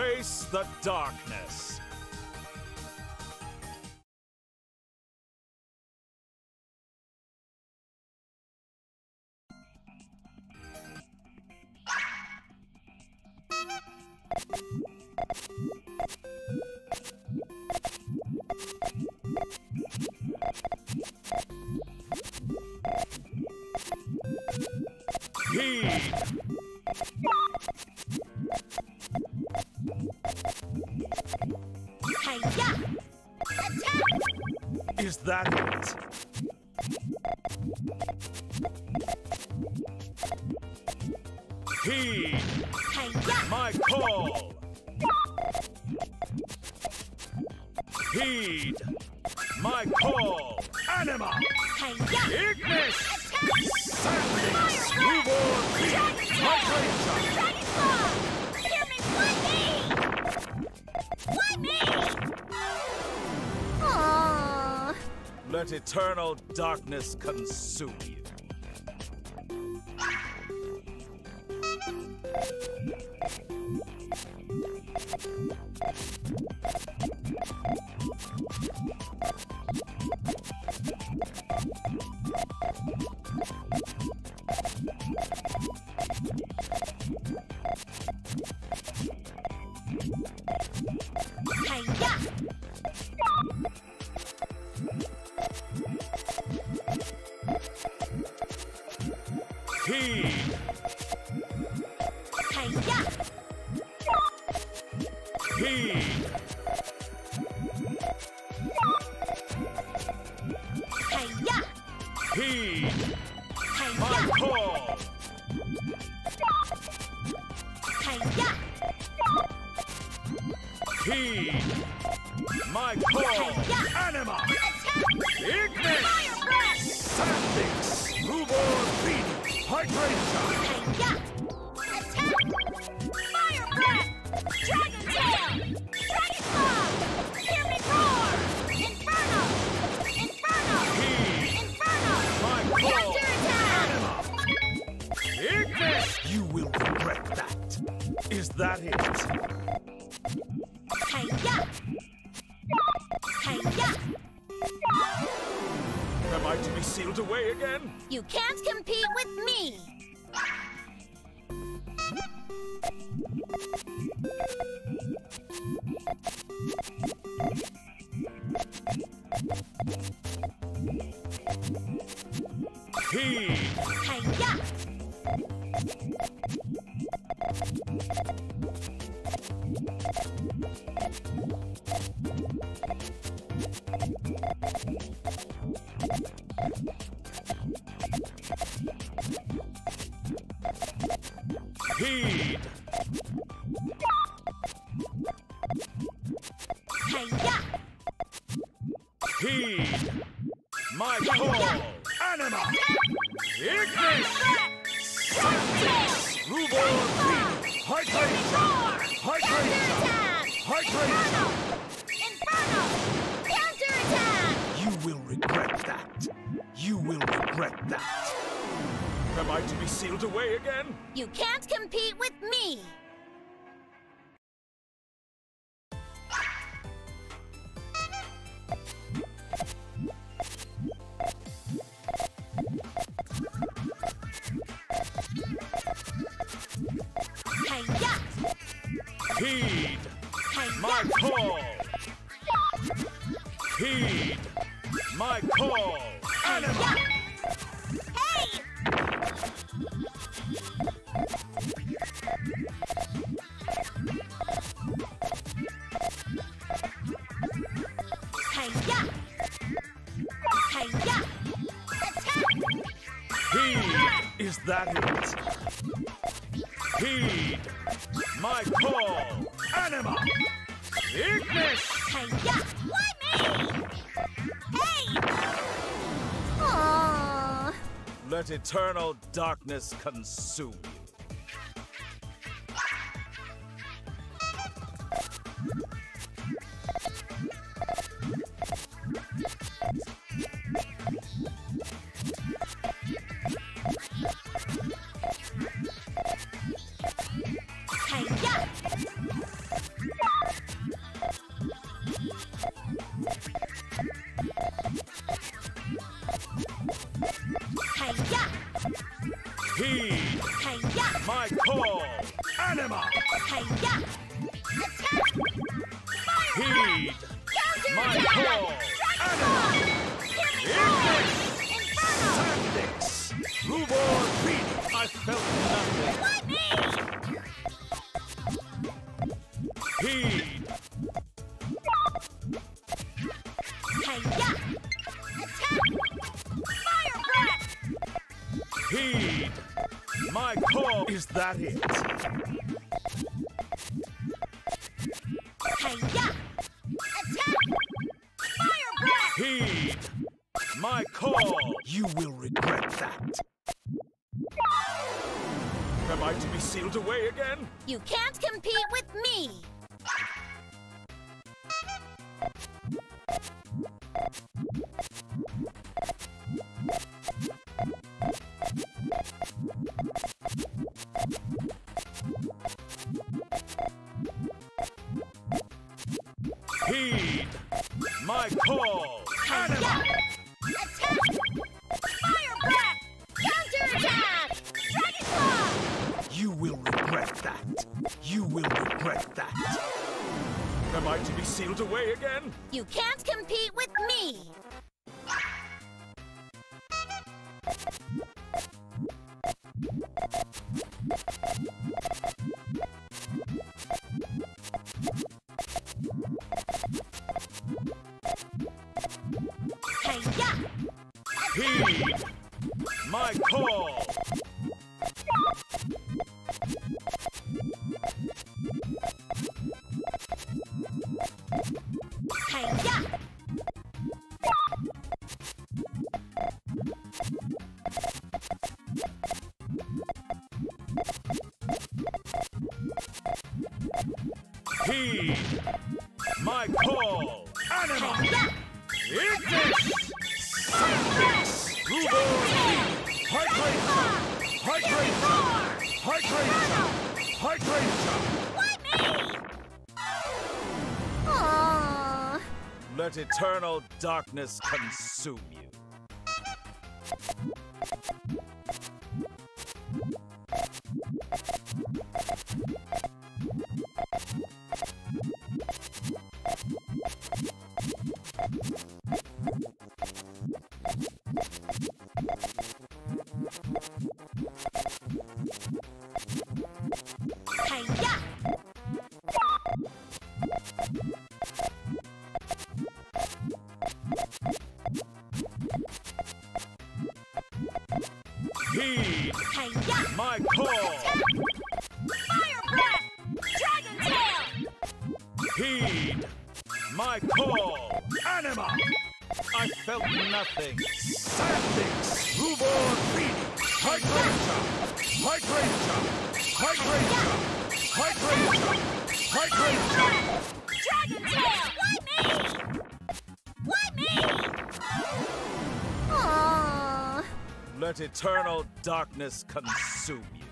Face the darkness. Is that it? He! Hiya! My call! eternal darkness consume you. that here. Stampede! Heed my call, animal! eternal darkness consumed. My call! You will regret that. Am I to be sealed away again? You can't compete with me! Let eternal darkness consume you. Let eternal darkness consume you.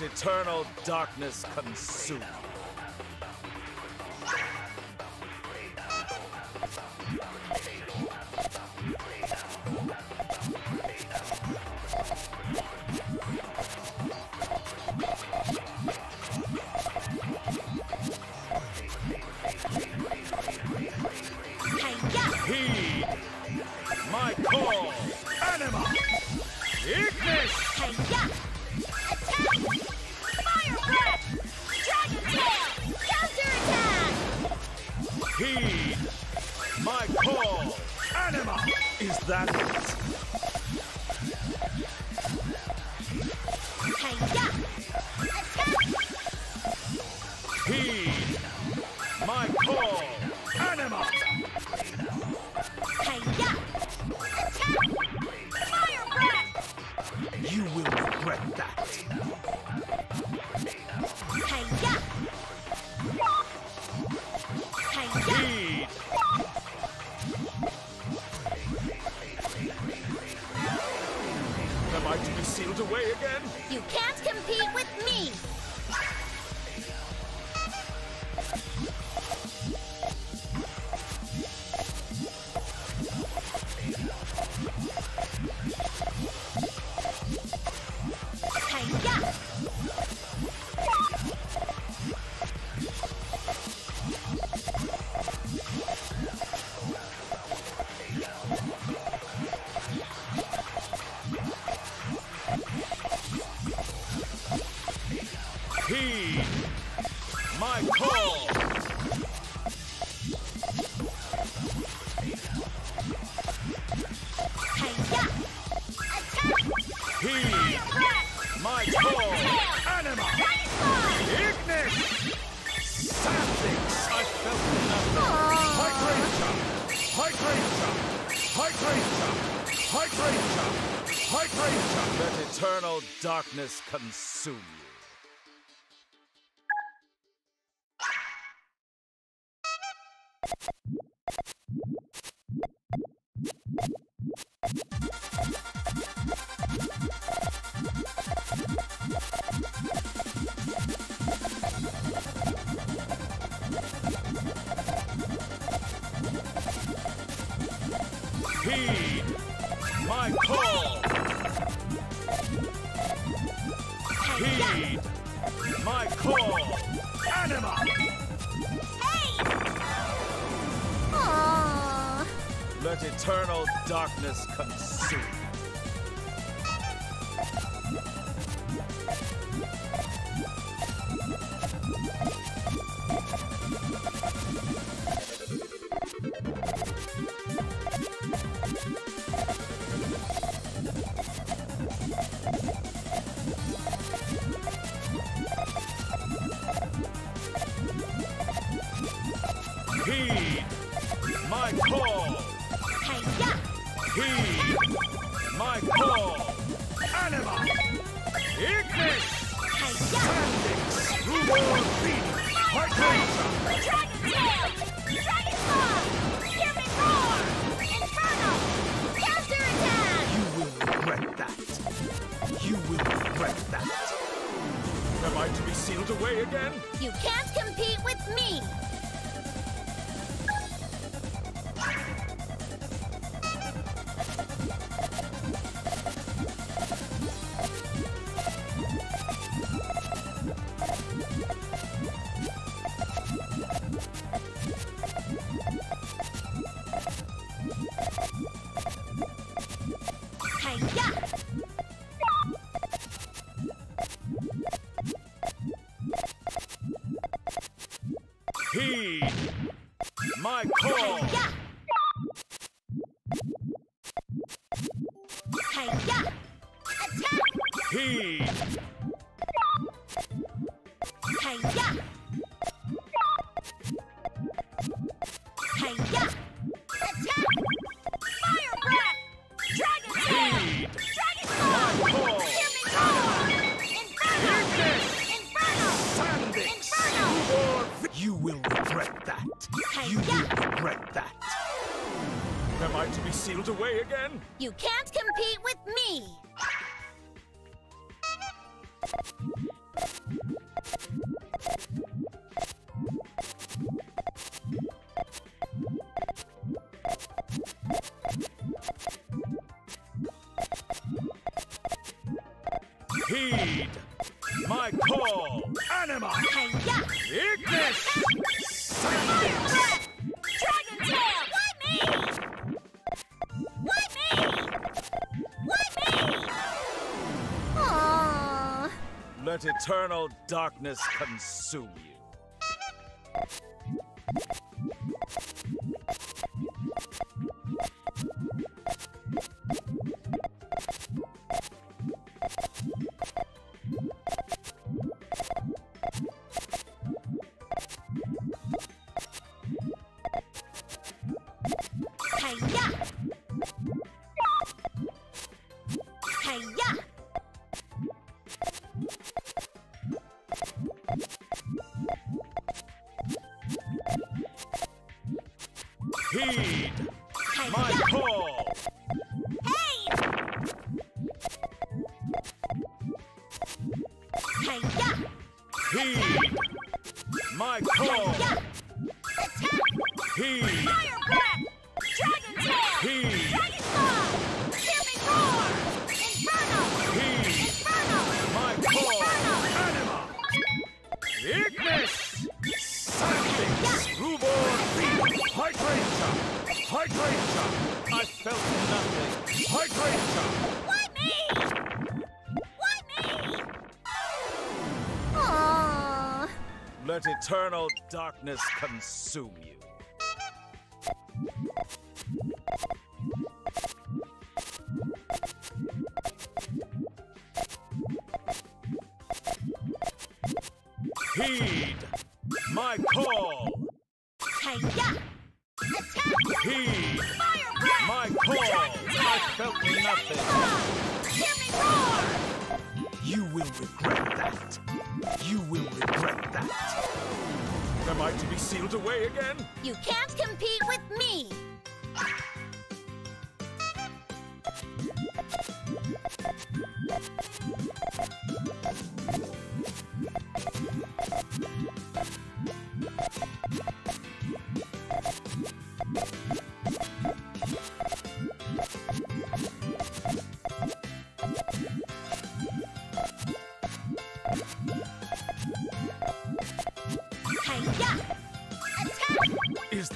let eternal darkness consume. My call. Anima. Is that it? darkness consume you. compete with me! eternal darkness consume you. Let eternal darkness consume you. Heed my call. Be sealed away again? You can't compete with me!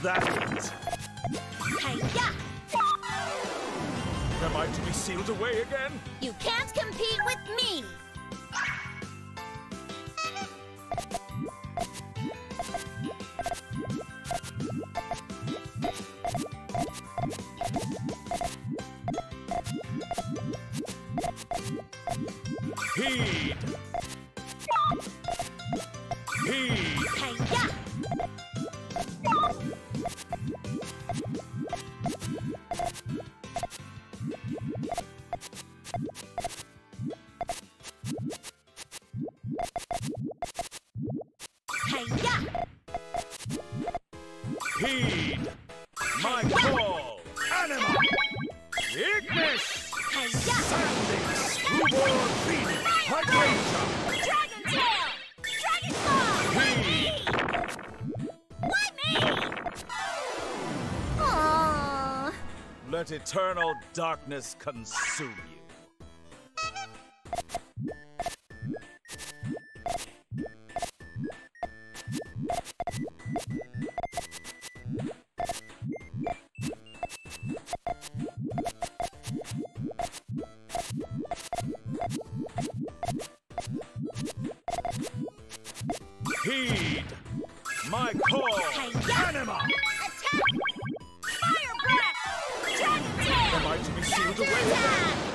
That it? Hiya! Am I to be sealed away again? You can't compete with me! Heed. My call. Anima. Ignis. Sandix. Rubor Phoenix. Hydrangea. Dragon tail! Dragon claw! Why me? Why me? Aww. Let eternal darkness consume you. Heed my call. Anima. Attack! Fire breath! Dragon tail! Am I to be sealed away?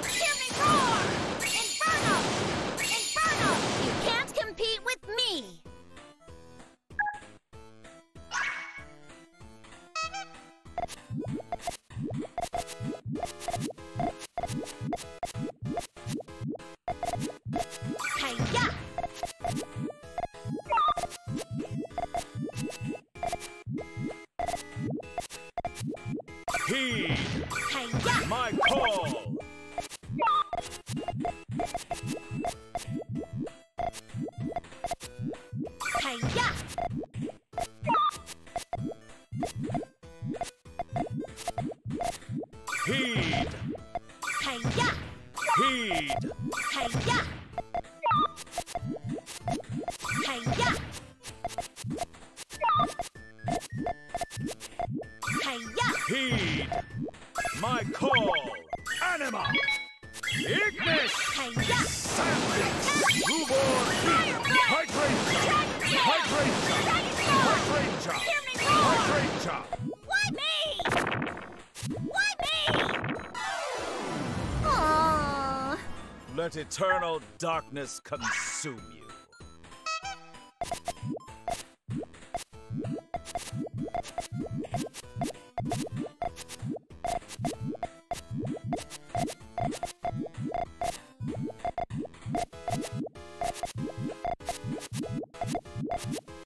Heed. Hiya! Eternal darkness consume you. Hiya!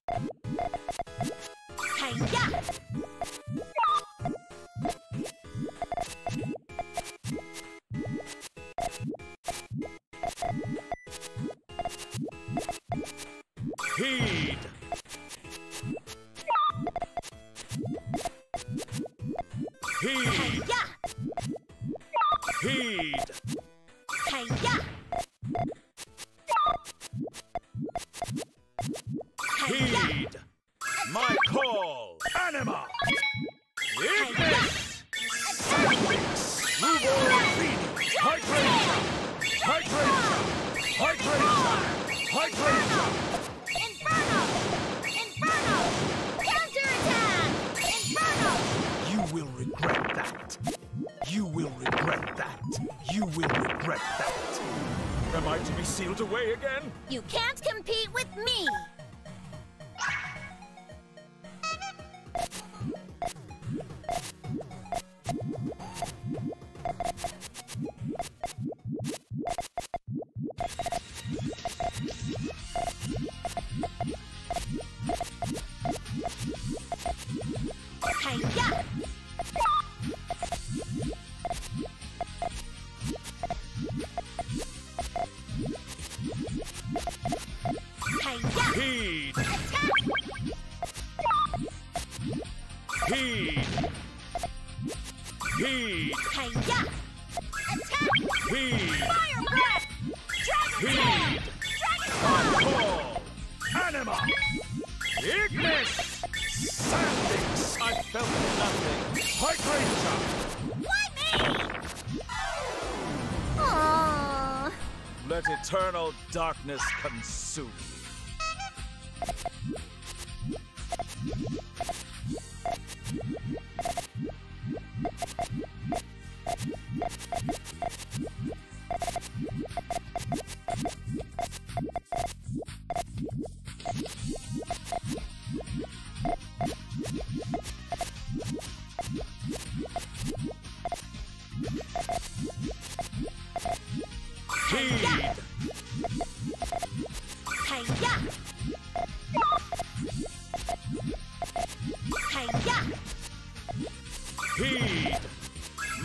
You will regret that. You will regret that. Am I to be sealed away again? You can't compete with me! Call! Anima! Ignis! Sandix! I felt nothing. Hydrangea! Why me? Aww. Let eternal darkness consume you.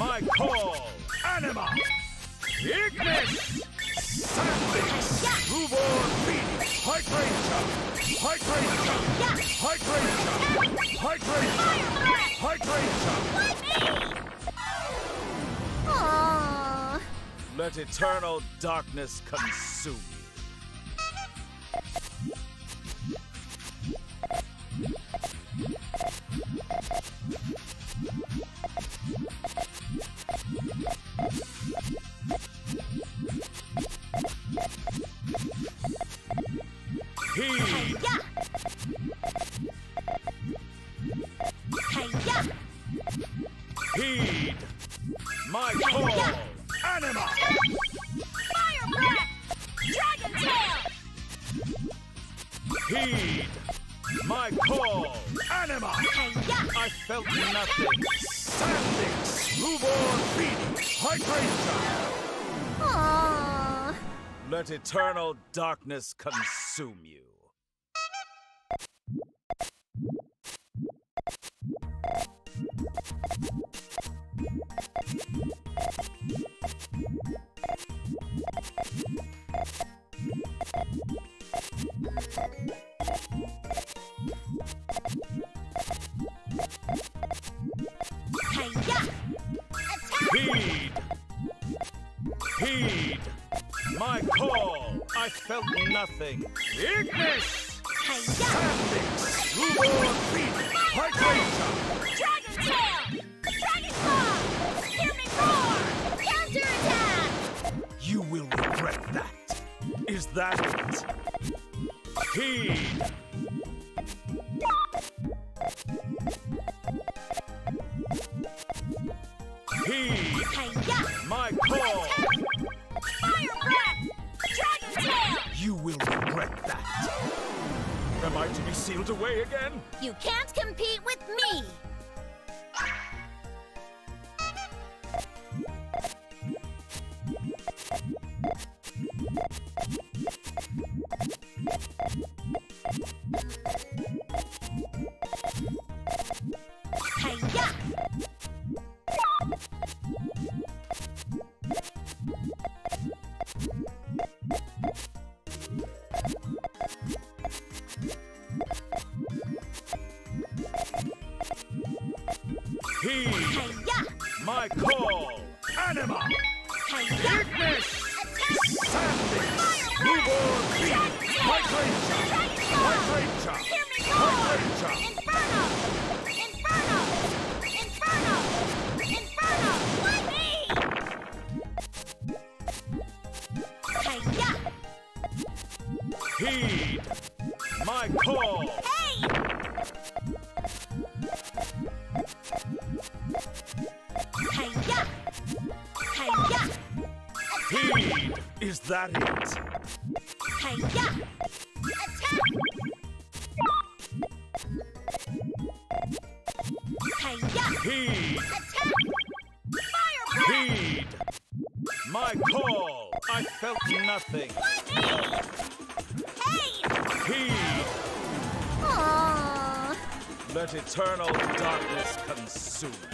My call! Anima! Ignis! Sandix! Rubor Phoenix! Hydrangea! Hydrangea! Hiya! Hydrangea! Hydrangea! Hydrangea! Why me? Aww. Let eternal darkness consume you. Heed! My call! Anima! I felt nothing. Sandix! Rubor Phoenix! Hydrangea! Aww. Let eternal darkness consume you. Heed! Heed! My call! I felt nothing. Ignis! Hiya! Rubor Hydrangea! Dragon tail! Dragon claw! That! Heed! I felt nothing. Hey! He! Aww. Let eternal darkness consume.